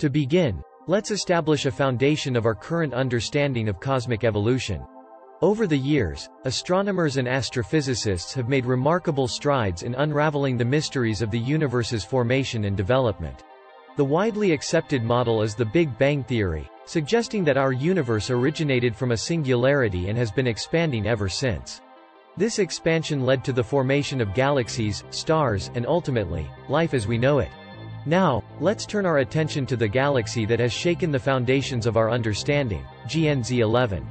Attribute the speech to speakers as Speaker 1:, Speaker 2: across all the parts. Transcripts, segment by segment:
Speaker 1: To begin, let's establish a foundation of our current understanding of cosmic evolution. Over the years, astronomers and astrophysicists have made remarkable strides in unraveling the mysteries of the universe's formation and development. The widely accepted model is the Big Bang Theory, suggesting that our universe originated from a singularity and has been expanding ever since. This expansion led to the formation of galaxies, stars, and ultimately, life as we know it. Now, let's turn our attention to the galaxy that has shaken the foundations of our understanding, GNZ11.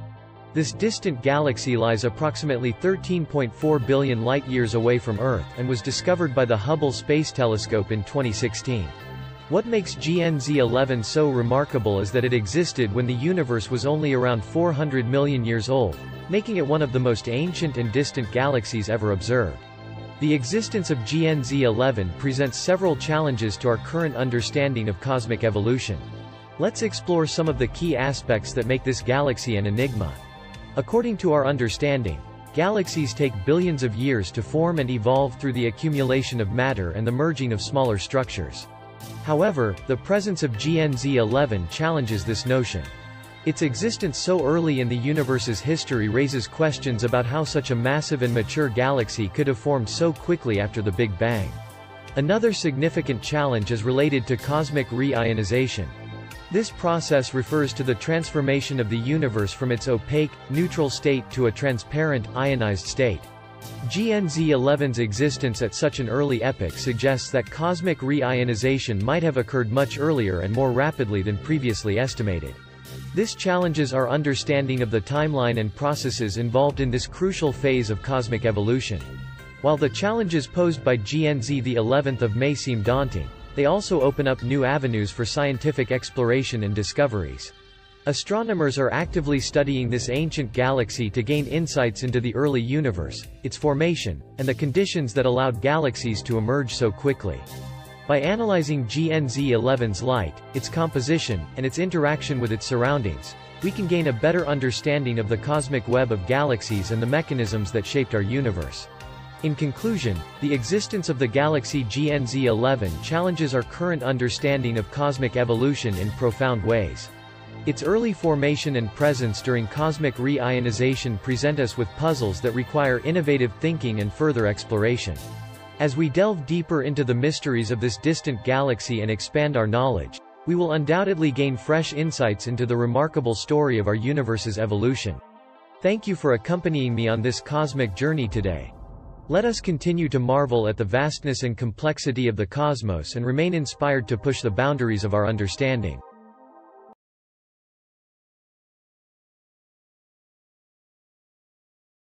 Speaker 1: This distant galaxy lies approximately 13.4 billion light-years away from Earth and was discovered by the Hubble Space Telescope in 2016. What makes GNZ11 so remarkable is that it existed when the universe was only around 400 million years old, making it one of the most ancient and distant galaxies ever observed. The existence of GNZ11 presents several challenges to our current understanding of cosmic evolution. Let's explore some of the key aspects that make this galaxy an enigma. According to our understanding, galaxies take billions of years to form and evolve through the accumulation of matter and the merging of smaller structures. However, the presence of GNZ11 challenges this notion. Its existence so early in the universe's history raises questions about how such a massive and mature galaxy could have formed so quickly after the Big Bang. Another significant challenge is related to cosmic re-ionization. This process refers to the transformation of the universe from its opaque, neutral state to a transparent, ionized state. GNZ11's existence at such an early epoch suggests that cosmic re-ionization might have occurred much earlier and more rapidly than previously estimated. This challenges our understanding of the timeline and processes involved in this crucial phase of cosmic evolution. While the challenges posed by GNZ the 11th of May seem daunting, they also open up new avenues for scientific exploration and discoveries. Astronomers are actively studying this ancient galaxy to gain insights into the early universe, its formation, and the conditions that allowed galaxies to emerge so quickly. By analyzing GNZ11's light, its composition, and its interaction with its surroundings, we can gain a better understanding of the cosmic web of galaxies and the mechanisms that shaped our universe. In conclusion, the existence of the galaxy GNZ11 challenges our current understanding of cosmic evolution in profound ways. Its early formation and presence during cosmic re-ionization present us with puzzles that require innovative thinking and further exploration. As we delve deeper into the mysteries of this distant galaxy and expand our knowledge, we will undoubtedly gain fresh insights into the remarkable story of our universe's evolution. Thank you for accompanying me on this cosmic journey today. Let us continue to marvel at the vastness and complexity of the cosmos and remain inspired to push the boundaries of our understanding.